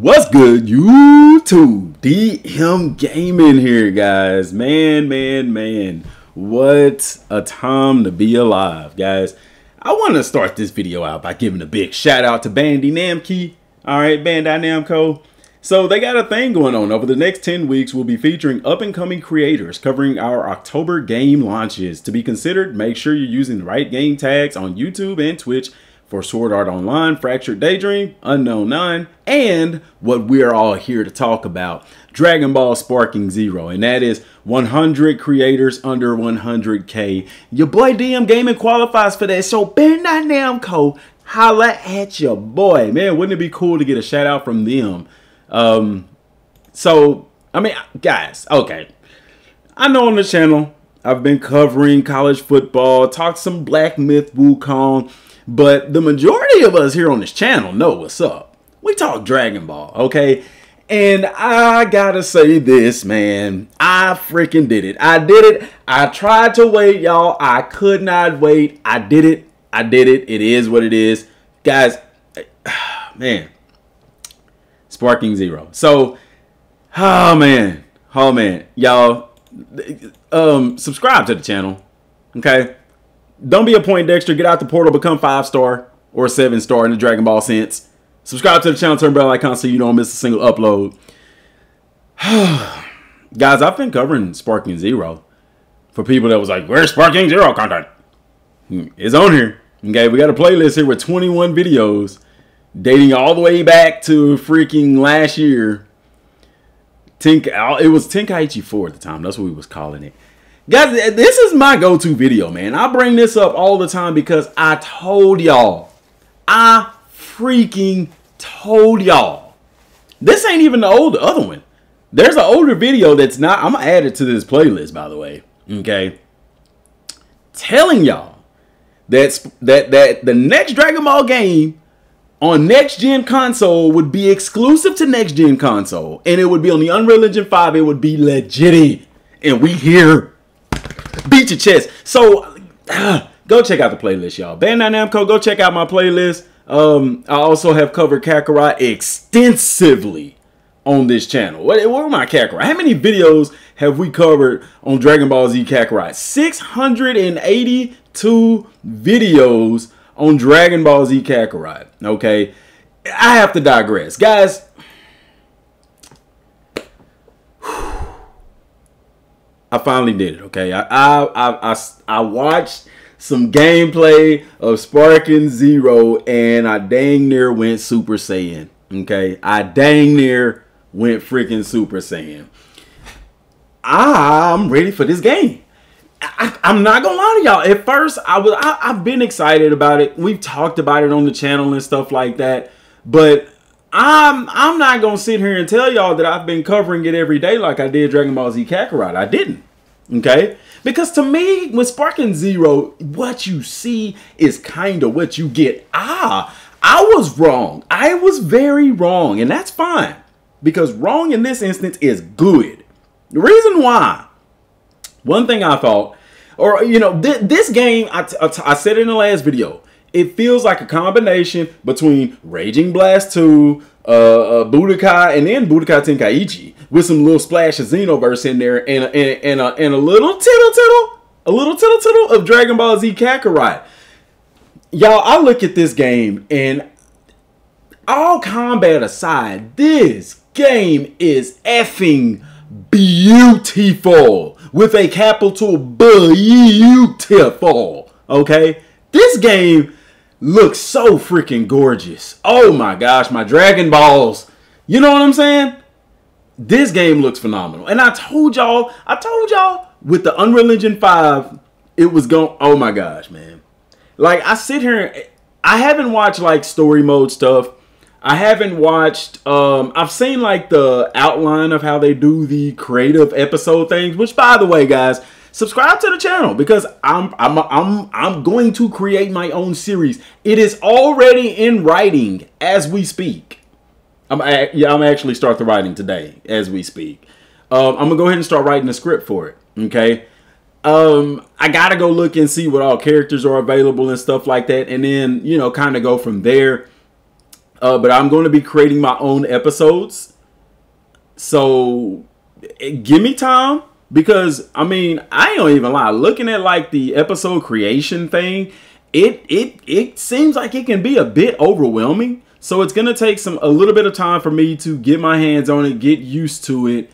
What's good, YouTube? DM Gaming here, guys. Man, man, man. What a time to be alive, guys. I want to start this video out by giving a big shout out to Bandai Namco. All right, Bandai Namco. So they got a thing going on. Over the next 10 weeks, we'll be featuring up-and-coming creators covering our October game launches. To be considered, make sure you're using the right game tags on YouTube and Twitch for Sword Art Online, Fractured Daydream, Unknown 9, and what we're all here to talk about, Dragon Ball Sparking Zero, and that is 100 creators under 100k. Your boy DM Gaming qualifies for that, so Bandai Namco, holla at your boy. Man, wouldn't it be cool to get a shout out from them? Um, so, I mean, guys, okay. I know on the channel, I've been covering college football, talked some Black Myth Wukong, but the majority of us here on this channel know what's up. We talk Dragon Ball, okay? And I gotta say this, man. I freaking did it. I did it. I tried to wait, y'all. I could not wait. I did it. I did it. It is what it is. Guys, man. Sparking Zero. So, oh man. Oh man. Y'all, um, subscribe to the channel. Okay? Don't be a point Dexter. Get out the portal. Become five star or seven star in the Dragon Ball sense. Subscribe to the channel. Turn bell icon so you don't miss a single upload. Guys, I've been covering Sparking Zero for people that was like, "Where's Sparking Zero content?" It's on here. Okay, we got a playlist here with 21 videos dating all the way back to freaking last year. Tink, it was Tenkaichi 4 at the time. That's what we was calling it. Guys, this is my go-to video, man. I bring this up all the time because I told y'all. I freaking told y'all. This ain't even the old other one. There's an older video that's not. I'm gonna add it to this playlist, by the way. Okay. Telling y'all that that that the next Dragon Ball game on next gen console would be exclusive to next gen console, and it would be on the Unreal Engine 5. It would be legit, and we here beat your chest. So uh, go check out the playlist, y'all. Bandai Namco, go check out my playlist. Um, I also have covered Kakarot extensively on this channel. What, what are my Kakarot? How many videos have we covered on Dragon Ball Z Kakarot? 682 videos on Dragon Ball Z Kakarot. Okay, I have to digress, guys. I finally did it. Okay, I I I I, watched some gameplay of Sparking Zero, and I dang near went Super Saiyan. Okay, I dang near went freaking Super Saiyan. I'm ready for this game. I, am not gonna lie to y'all. At first, I was I, I've been excited about it. We've talked about it on the channel and stuff like that, but I'm I'm not gonna sit here and tell y'all that I've been covering it every day like I did Dragon Ball Z Kakarot. I didn't. Okay? Because to me, with Sparking Zero, what you see is kind of what you get. Ah, I was wrong. I was very wrong, and that's fine. Because wrong in this instance is good. The reason why, one thing I thought, or you know, th this game, I, I said in the last video, it feels like a combination between Raging Blast 2, uh, uh, Budokai, and then Budokai Tenkaichi with some little splash of Xenoverse in there and, and, and, a, and a little tittle tittle, a little tittle tittle of Dragon Ball Z Kakarot. Y'all, I look at this game and all combat aside, this game is effing beautiful with a capital beautiful. Okay, this game looks so freaking gorgeous. Oh my gosh, my Dragon Balls. You know what I'm saying? This game looks phenomenal. And I told y'all, I told y'all with the Unreal Engine 5, it was going, oh my gosh, man. Like I sit here, I haven't watched like story mode stuff. I haven't watched, um, I've seen like the outline of how they do the creative episode things, which by the way, guys, subscribe to the channel because I'm I'm I'm I'm going to create my own series. It is already in writing as we speak. I'm yeah, I'm actually start the writing today as we speak. Um, I'm gonna go ahead and start writing the script for it. Okay. Um, I gotta go look and see what all characters are available and stuff like that, and then you know, kind of go from there. uh, but I'm going to be creating my own episodes. So eh, give me time because I mean I don't even lie. Looking at like the episode creation thing, it it it seems like it can be a bit overwhelming. So it's gonna take some a little bit of time for me to get my hands on it, get used to it,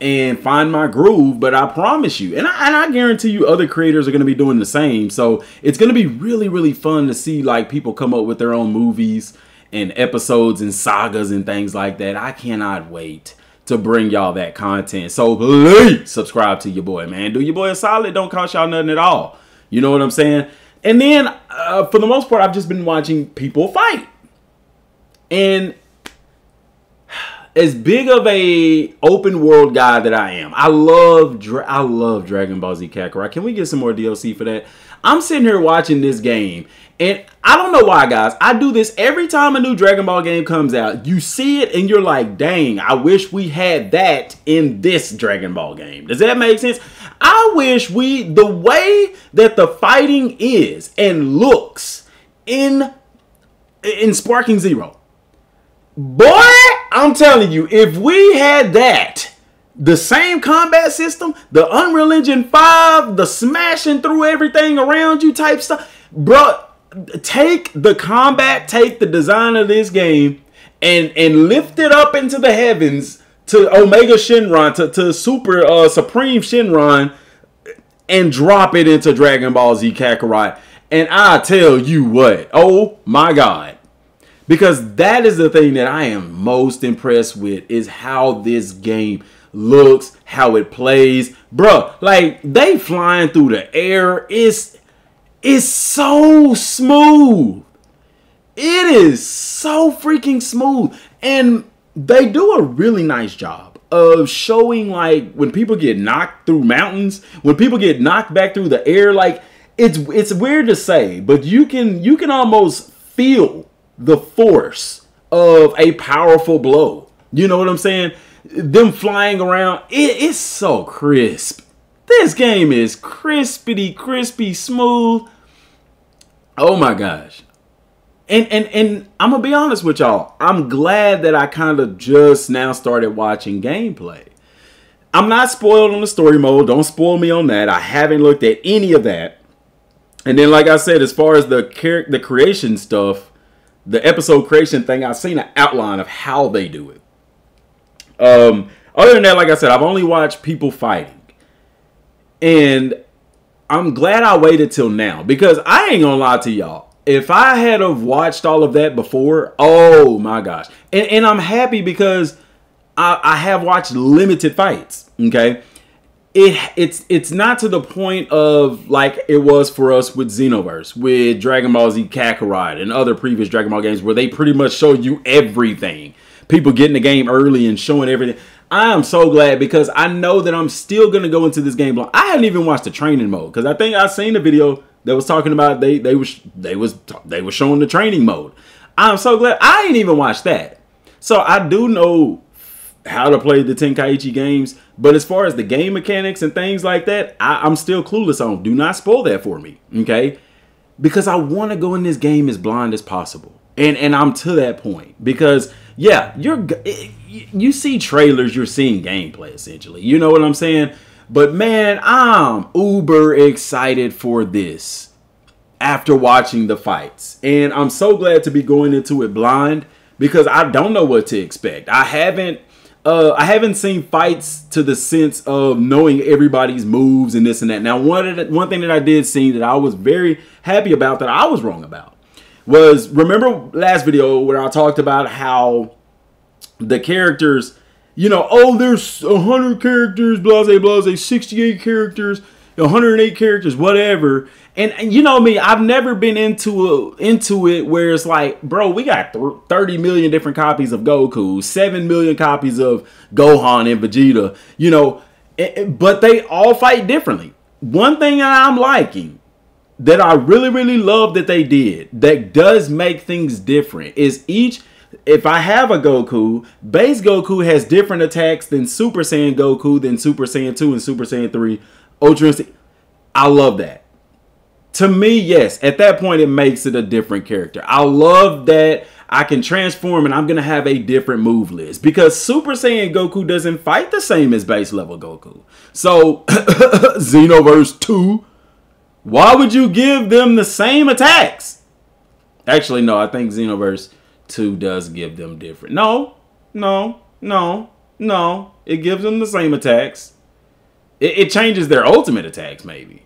and find my groove. But I promise you, and I, and I guarantee you, other creators are gonna be doing the same. So it's gonna be really really fun to see like people come up with their own movies and episodes and sagas and things like that. I cannot wait to bring y'all that content. So please subscribe to your boy, man. Do your boy a solid. Don't cost y'all nothing at all. You know what I'm saying? And then, uh, for the most part, I've just been watching people fight. And as big of a open world guy that I am, I love I love Dragon Ball Z Kakarot. Can we get some more DLC for that? I'm sitting here watching this game, and I don't know why, guys. I do this every time a new Dragon Ball game comes out. You see it, and you're like, "Dang, I wish we had that in this Dragon Ball game." Does that make sense? I wish we the way that the fighting is and looks in in Sparking Zero Boy, I'm telling you, if we had that, the same combat system, the Unreal Engine 5, the smashing through everything around you type stuff, bro, take the combat, take the design of this game and and lift it up into the heavens to Omega Shenron, to, to Super uh, Supreme Shenron, and drop it into Dragon Ball Z Kakarot. And I tell you what, oh my god because that is the thing that I am most impressed with is how this game looks, how it plays. Bruh, like they flying through the air is is so smooth. It is so freaking smooth. And they do a really nice job of showing like when people get knocked through mountains, when people get knocked back through the air, like it's it's weird to say, but you can you can almost feel the force of a powerful blow. You know what I'm saying? Them flying around, it, it's so crisp. This game is crispity, crispy, smooth. Oh my gosh. And and and I'm gonna be honest with y'all. I'm glad that I kind of just now started watching gameplay. I'm not spoiled on the story mode. Don't spoil me on that. I haven't looked at any of that. And then, like I said, as far as the the creation stuff, the episode creation thing, I've seen an outline of how they do it. Um, other than that, like I said, I've only watched people fighting. And I'm glad I waited till now because I ain't gonna lie to y'all. If I had have watched all of that before, oh my gosh. And, and I'm happy because I, I have watched limited fights. Okay it it's it's not to the point of like it was for us with Xenoverse, with Dragon Ball Z Kakarot and other previous Dragon Ball games where they pretty much show you everything. People getting the game early and showing everything. I am so glad because I know that I'm still gonna go into this game. I hadn't even watched the training mode because I think I seen the video that was talking about they they was they was they were showing the training mode. I'm so glad I ain't even watched that. So I do know how to play the Tenkaichi games. But as far as the game mechanics and things like that, I, am still clueless on. Do not spoil that for me, okay? Because I want to go in this game as blind as possible. And and I'm to that point because yeah, you're eh, you see trailers, you're seeing gameplay essentially. You know what I'm saying? But man, I'm uber excited for this after watching the fights. And I'm so glad to be going into it blind because I don't know what to expect. I haven't uh, I haven't seen fights to the sense of knowing everybody's moves and this and that. Now, one the, one thing that I did see that I was very happy about that I was wrong about was remember last video where I talked about how the characters, you know, oh, there's 100 characters, blase, blase, 68 characters, 108 characters, whatever. And, and, you know me, I've never been into a, into it where it's like, bro, we got 30 million different copies of Goku, 7 million copies of Gohan and Vegeta, you know, but they all fight differently. One thing I'm liking that I really, really love that they did that does make things different is each if I have a Goku, base Goku has different attacks than Super Saiyan Goku, than Super Saiyan 2 and Super Saiyan 3, Ultra Instinct. I love that. to me, yes, at that point, it makes it a different character. I love that I can transform and I'm going to have a different move list because Super Saiyan Goku doesn't fight the same as base level Goku. So, Xenoverse 2, why would you give them the same attacks? Actually, no, I think Xenoverse 2 does give them different. No, no, no, no. It gives them the same attacks. It, it changes their ultimate attacks, maybe.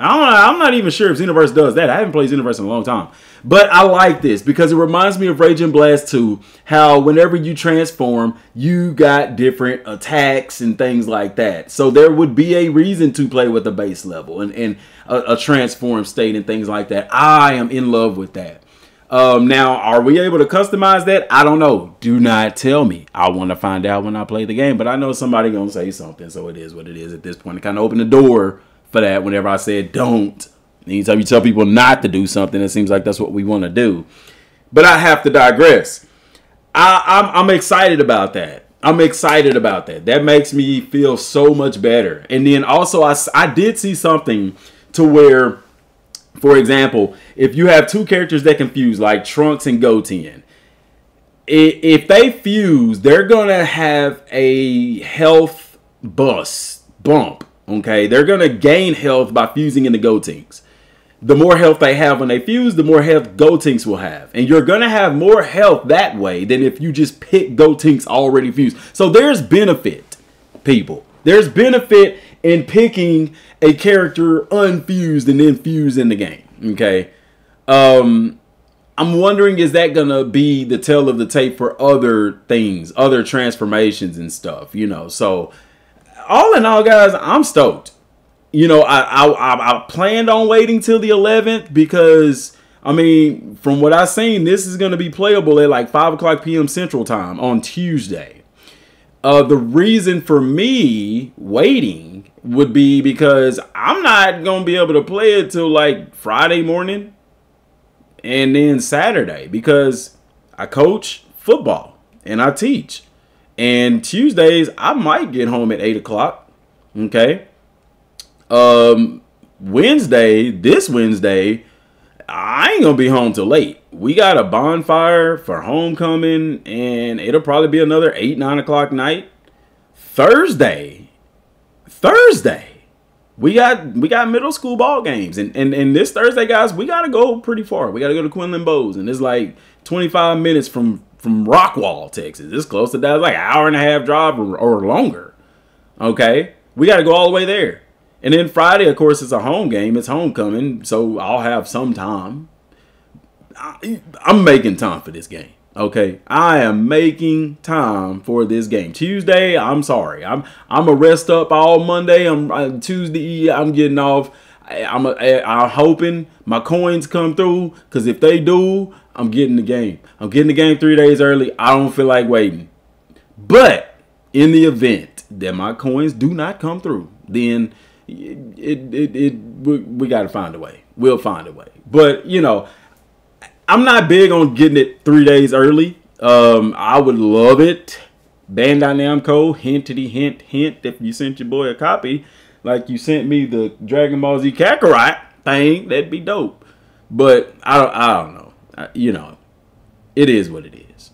I don't know. I'm not even sure if Xenoverse does that. I haven't played Xenoverse in a long time. But I like this because it reminds me of Raging Blast 2, how whenever you transform, you got different attacks and things like that. So there would be a reason to play with the base level and, and a, a transform state and things like that. I am in love with that. Um, now, are we able to customize that? I don't know. Do not tell me. I want to find out when I play the game, but I know somebody gonna say something, so it is what it is at this point. Kind of opened the door for that whenever I said don't. Anytime you tell people not to do something, it seems like that's what we want to do. But I have to digress. I, I'm, I'm excited about that. I'm excited about that. That makes me feel so much better. And then also, I, I did see something to where for example, if you have two characters that can fuse, like Trunks and Goten, if they fuse, they're gonna have a health bus bump. Okay, they're gonna gain health by fusing into Gotenks. The more health they have when they fuse, the more health Gotenks will have, and you're gonna have more health that way than if you just pick Gotenks already fused. So there's benefit, people. There's benefit in picking a character unfused and then fused in the game. Okay. Um, I'm wondering is that gonna be the tale of the tape for other things, other transformations and stuff, you know? So, all in all, guys, I'm stoked. You know, I I, I planned on waiting till the 11th because I mean, from what I've seen, this is gonna be playable at like 5 o'clock p.m. Central Time on Tuesday. Uh, the reason for me waiting would be because I'm not gonna be able to play it till like Friday morning and then Saturday because I coach football and I teach. And Tuesdays I might get home at eight o'clock. Okay. Um Wednesday, this Wednesday, I ain't gonna be home till late. We got a bonfire for homecoming, and it'll probably be another eight, nine o'clock night. Thursday, Thursday, we got we got middle school ball games, and and and this Thursday, guys, we gotta go pretty far. We gotta go to Quinlan Boles, and it's like 25 minutes from from Rockwall, Texas. It's close to that, like an hour and a half drive or, or longer. Okay, we gotta go all the way there. And then Friday, of course, it's a home game. It's homecoming, so I'll have some time. I, I'm making time for this game. Okay, I am making time for this game. Tuesday, I'm sorry. I'm I'm a rest up all Monday. I'm uh, Tuesday. I'm getting off. I, I'm a, I'm hoping my coins come through because if they do, I'm getting the game. I'm getting the game three days early. I don't feel like waiting. But in the event that my coins do not come through, then it it, it, it we, we got to find a way. We'll find a way. But you know, I'm not big on getting it three days early. Um, I would love it. Bandai Namco, hintity hint hint. If you sent your boy a copy, like you sent me the Dragon Ball Z Kakarot thing, that'd be dope. But I don't, I don't know. I, you know, it is what it is.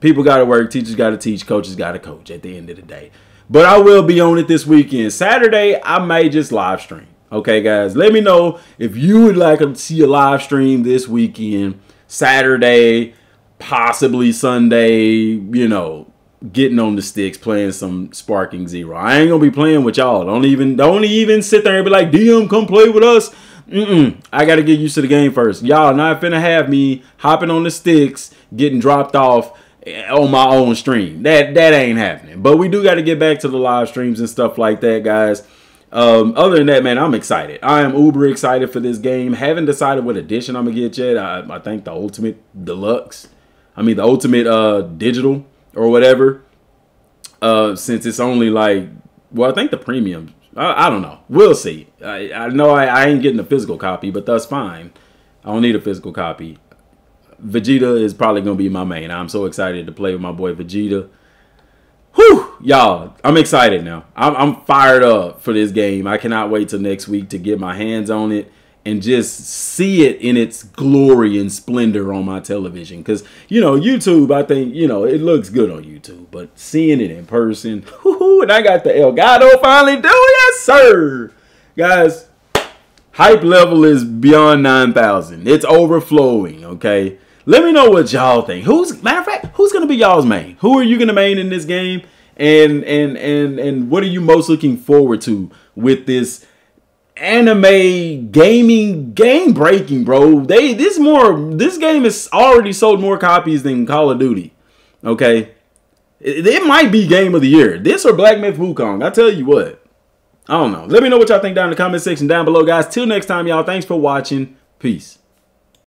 People got to work. Teachers got to teach. Coaches got to coach. At the end of the day. But I will be on it this weekend. Saturday, I may just live stream. Okay, guys, let me know if you would like to see a live stream this weekend, Saturday, possibly Sunday, you know, getting on the sticks, playing some Sparking Zero. I ain't gonna be playing with y'all. Don't even don't even sit there and be like, DM, come play with us. Mm-mm. I gotta get used to the game first. Y'all not finna have me hopping on the sticks, getting dropped off eh, on my own stream. That that ain't happening. But we do got to get back to the live streams and stuff like that, guys. Um, other than that, man, I'm excited. I am uber excited for this game. Haven't decided what edition I'm gonna get yet. I, I think the Ultimate Deluxe. I mean the Ultimate uh, Digital or whatever. Uh, since it's only like, well, I think the premium. I, I don't know. We'll see. I, I know I, I ain't getting a physical copy, but that's fine. I don't need a physical copy. Vegeta is probably gonna be my main. I'm so excited to play with my boy Vegeta. Y'all, I'm excited now. I'm, I'm fired up for this game. I cannot wait till next week to get my hands on it and just see it in its glory and splendor on my television. Because, you know, YouTube, I think, you know, it looks good on YouTube, but seeing it in person, and I got the Elgato finally do, yes, sir. Guys, hype level is beyond 9,000. It's overflowing, okay? Let me know what y'all think. Who's, matter of fact, who's going to be y'all's main? Who are you going to main in this game? And, and, and, and what are you most looking forward to with this anime gaming game breaking, bro. They this more this game has already sold more copies than Call of Duty. Okay. It, it might be game of the year. This or Black Myth Wukong. I tell you what. I don't know. Let me know what y'all think down in the comment section down below, guys. Till next time, y'all. Thanks for watching. Peace.